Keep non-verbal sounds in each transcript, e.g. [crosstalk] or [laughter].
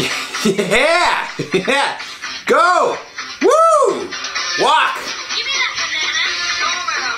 [laughs] Yeah! Yeah! Go! Woo! Walk!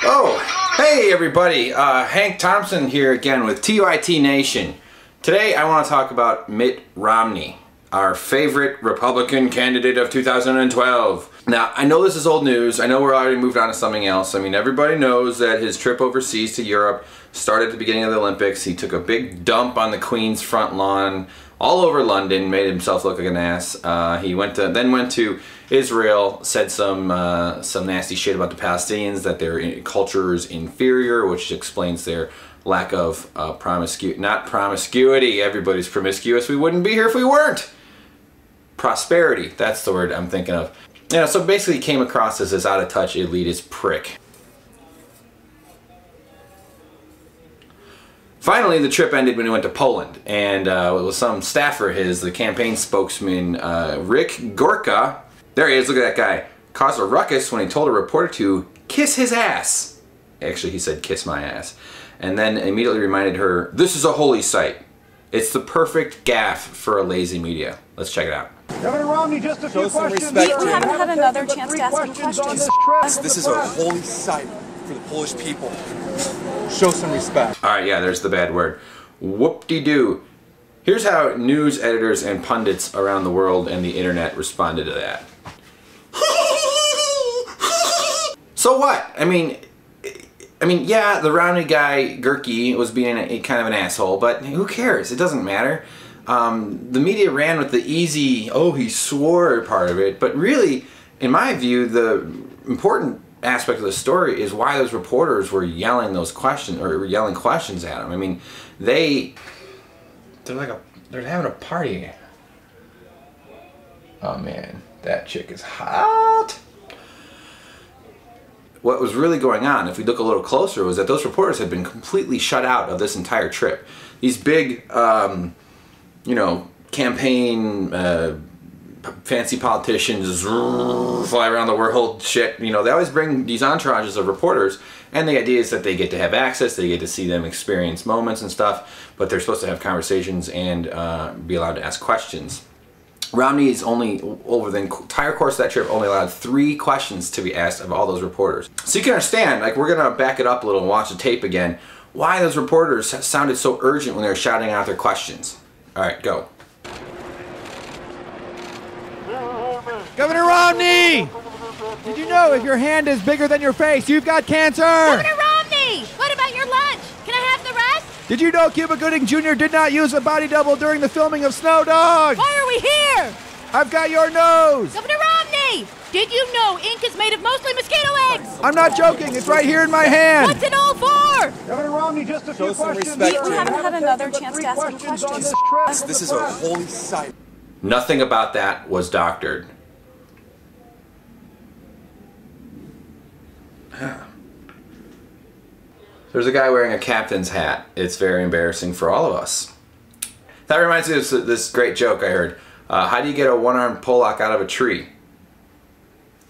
Oh, hey everybody. Uh, Hank Thompson here again with TYT Nation. Today I want to talk about Mitt Romney, our favorite Republican candidate of 2012. Now, I know this is old news. I know we're already moved on to something else. I mean, everybody knows that his trip overseas to Europe started at the beginning of the Olympics. He took a big dump on the Queen's front lawn all over London, made himself look like an ass. Uh, he went to then went to Israel, said some uh, some nasty shit about the Palestinians that their culture is inferior, which explains their lack of uh, promiscuity. Not promiscuity. Everybody's promiscuous. We wouldn't be here if we weren't. Prosperity. That's the word I'm thinking of. Yeah, so basically came across as this out of touch elitist prick. Finally, the trip ended when he went to Poland, and uh, it was some staffer of his, the campaign spokesman, uh, Rick Gorka. There he is, look at that guy. Caused a ruckus when he told a reporter to kiss his ass. Actually, he said kiss my ass. And then immediately reminded her, this is a holy site. It's the perfect gaffe for a lazy media. Let's check it out. Governor Romney, just a Show few questions. respect. We haven't had another chance to ask him questions on questions. this trip. This is a holy site for the Polish people. Show some respect. All right, yeah, there's the bad word. Whoop-de-doo. Here's how news editors and pundits around the world and the internet responded to that. [laughs] so what? I mean, I mean, yeah, the rounded guy, Gurky, was being a, kind of an asshole, but who cares? It doesn't matter. Um, the media ran with the easy, oh, he swore part of it, but really, in my view, the important aspect of the story is why those reporters were yelling those questions or yelling questions at him. I mean, they they're like a they're having a party. Oh man, that chick is hot. What was really going on, if we look a little closer, was that those reporters had been completely shut out of this entire trip. These big, um, you know, campaign uh, fancy politicians fly around the world shit you know they always bring these entourages of reporters and the idea is that they get to have access they get to see them experience moments and stuff but they're supposed to have conversations and uh, be allowed to ask questions. Romney is only over the entire course of that trip only allowed three questions to be asked of all those reporters. So you can understand like we're gonna back it up a little and watch the tape again why those reporters sounded so urgent when they were shouting out their questions. All right go Governor Romney! Did you know if your hand is bigger than your face, you've got cancer? Governor Romney! What about your lunch? Can I have the rest? Did you know Cuba Gooding Jr. did not use a body double during the filming of Snow Dog? Why are we here? I've got your nose! Governor Romney! Did you know ink is made of mostly mosquito eggs? I'm not joking, it's right here in my hand! What's it all for? Governor Romney, just a Show few some questions. respect. sir. We haven't had another chance to ask him questions on questions. this trip. This is a holy site. Nothing about that was doctored. There's a guy wearing a captain's hat. It's very embarrassing for all of us. That reminds me of this, great joke I heard. Uh, how do you get a one-armed Pollock out of a tree?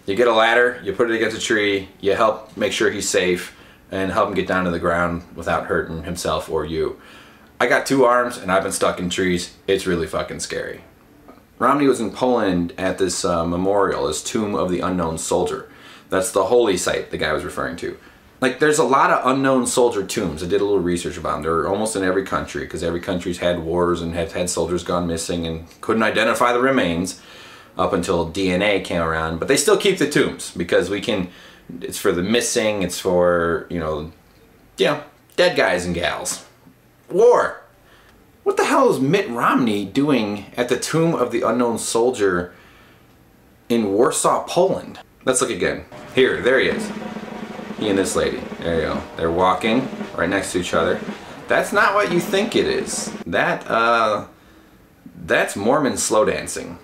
You get a ladder, you put it against a tree, you help make sure he's safe, and help him get down to the ground without hurting himself or you. I got two arms and I've been stuck in trees. It's really fucking scary. Romney was in Poland at this uh, memorial, this Tomb of the Unknown Soldier. That's the holy site the guy was referring to. Like, there's a lot of unknown soldier tombs. I did a little research about them. They're almost in every country because every country's had wars and have had soldiers gone missing and couldn't identify the remains up until DNA came around. But they still keep the tombs because we can. It's for the missing. It's for you know, you know, dead guys and gals. War. What the hell is Mitt Romney doing at the tomb of the unknown soldier in Warsaw, Poland? Let's look again. Here, there he is. He and this lady. There you go. They're walking right next to each other. That's not what you think it is. That, uh, that's Mormon slow dancing.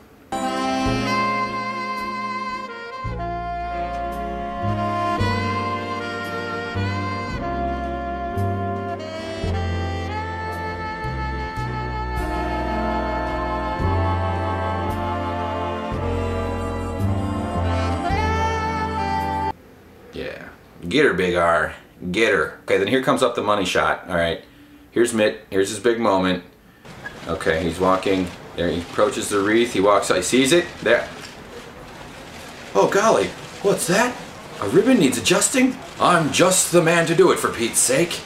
Get her, Big R. Get her. Okay, then here comes up the money shot. All right. Here's Mitt. Here's his big moment. Okay, he's walking There he approaches the wreath. He walks out. He sees it. There. Oh golly, what's that? A ribbon needs adjusting? I'm just the man to do it for Pete's sake.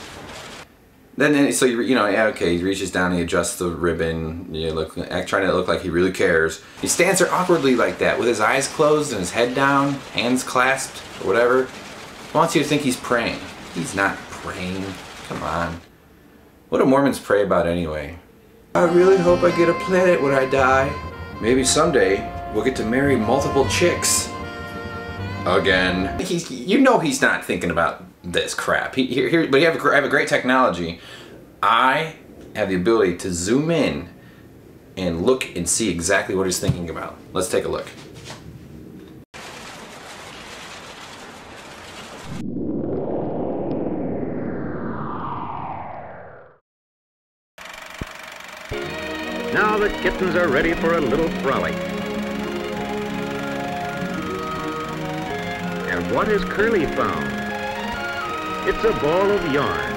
Then, so you, you know, yeah, okay, he reaches down, he adjusts the ribbon, you look, act, trying to look like he really cares. He stands there awkwardly like that, with his eyes closed and his head down, hands clasped, or whatever. Wants you to think he's praying. He's not praying. Come on. What do Mormons pray about anyway? I really hope I get a planet when I die. Maybe someday we'll get to marry multiple chicks. Again. He's, you know he's not thinking about this crap. He, here, here, but you have a, I have a great technology. I have the ability to zoom in and look and see exactly what he's thinking about. Let's take a look. Kittens are ready for a little frolic. And what has Curly found? It's a ball of yarn.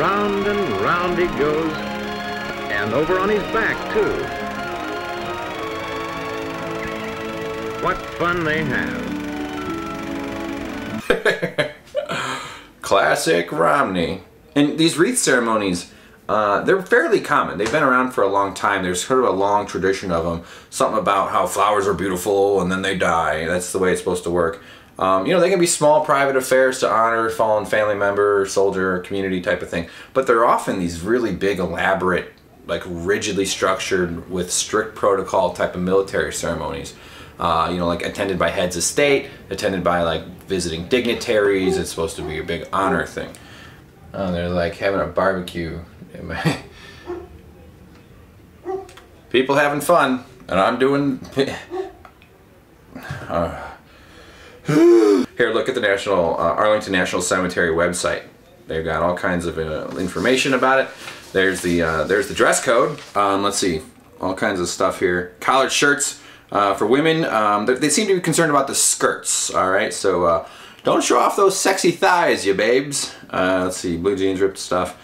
Round and round he goes, and over on his back, too. What fun they have. [laughs] Classic Romney. And these wreath ceremonies, uh, they're fairly common. They've been around for a long time. There's sort of a long tradition of them. Something about how flowers are beautiful and then they die. That's the way it's supposed to work. Um, you know, they can be small private affairs to honor fallen family member, soldier, community type of thing. But they're often these really big, elaborate, like rigidly structured with strict protocol type of military ceremonies. Uh, you know, like attended by heads of state, attended by like visiting dignitaries. It's supposed to be a big honor thing. Oh, they're like having a barbecue. People having fun, and I'm doing. [laughs] uh, here, look at the National uh, Arlington National Cemetery website. They've got all kinds of uh, information about it. There's the uh, there's the dress code. Um, let's see, all kinds of stuff here. Collared shirts uh, for women. Um, they seem to be concerned about the skirts. All right, so don't show off those sexy thighs, you babes. Let's see, blue jeans, ripped stuff.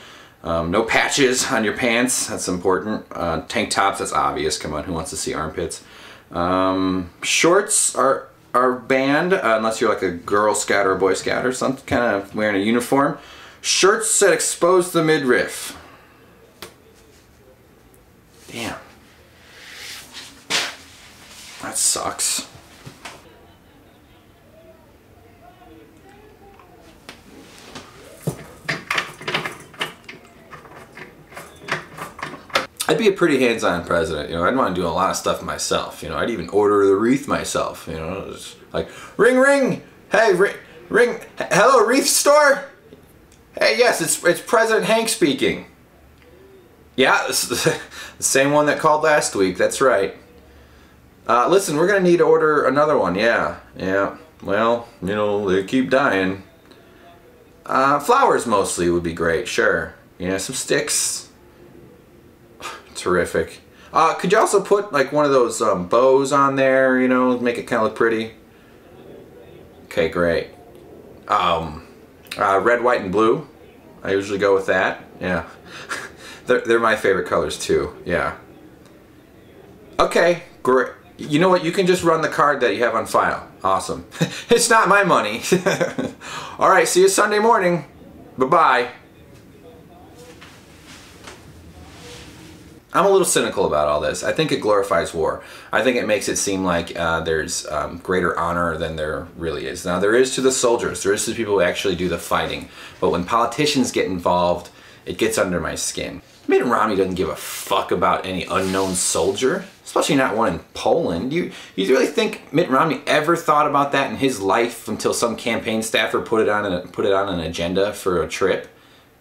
Um, no patches [laughs] on your pants. That's important. tank tops. That's obvious. Come on, who wants to see armpits? Um, shorts are are banned uh, unless you're like a Girl Scout or a Boy Scout or something, kind of wearing a uniform. Shirts that expose the midriff. Damn. That sucks. I'd be a pretty hands-on president. You know, I'd want to do a lot of stuff myself. You know, I'd even order the wreath myself. You know, like ring, ring. Hey, ring, ring. Hello, wreath store. Hey, yes, it's it's President Hank speaking. Yeah, [laughs] the same one that called last week. That's right. Uh, listen, we're gonna need to order another one. Yeah, yeah. Well, you know, they keep dying. Uh, flowers mostly would be great. Sure. Yeah, some sticks terrific. Uh, could you also put like one of those um, bows on there, you know, make it kind of look pretty? Okay, great. Um, uh, red, white, and blue. I usually go with that. Yeah. [laughs] they're, they're my favorite colors too. Yeah. Okay, great. You know what? You can just run the card that you have on file. Awesome. [laughs] it's not my money. [laughs] All right, see you Sunday morning. Bye-bye. I'm a little cynical about all this. I think it glorifies war. I think it makes it seem like uh, there's um, greater honor than there really is. Now, there is to the soldiers, there is to the people who actually do the fighting. But when politicians get involved, it gets under my skin. Mitt Romney doesn't give a fuck about any unknown soldier, especially not one in Poland. You, you really think Mitt Romney ever thought about that in his life until some campaign staffer put it on, a, put it on an agenda for a trip?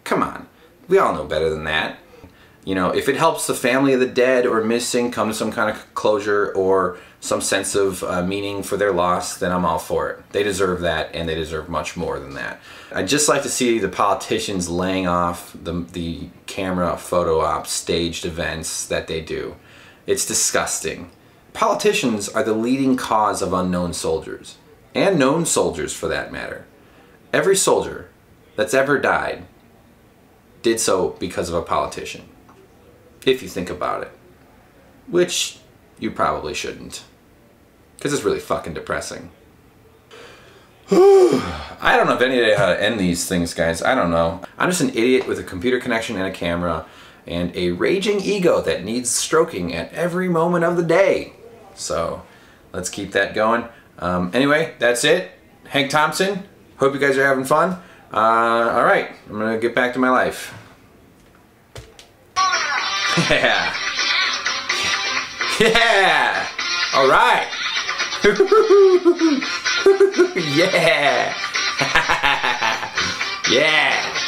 Come on. We all know better than that. You know, if it helps the family of the dead or missing come to some kind of closure or some sense of uh, meaning for their loss, then I'm all for it. They deserve that, and they deserve much more than that. I'd just like to see the politicians laying off the, the camera photo op staged events that they do. It's disgusting. Politicians are the leading cause of unknown soldiers, and known soldiers for that matter. Every soldier that's ever died did so because of a politician if you think about it. which you probably shouldn't. Because it's really fucking depressing. [sighs] I don't know if any idea how to end these things, guys. I don't know. I'm just an idiot with a computer connection and a camera and a raging ego that needs stroking at every moment of the day. So let's keep that going. Um, anyway, that's it. Hank Thompson. Hope you guys are having fun. Uh, all right, I'm gonna get back to my life. Yeah. Yeah. All right. [laughs] yeah. [laughs] yeah.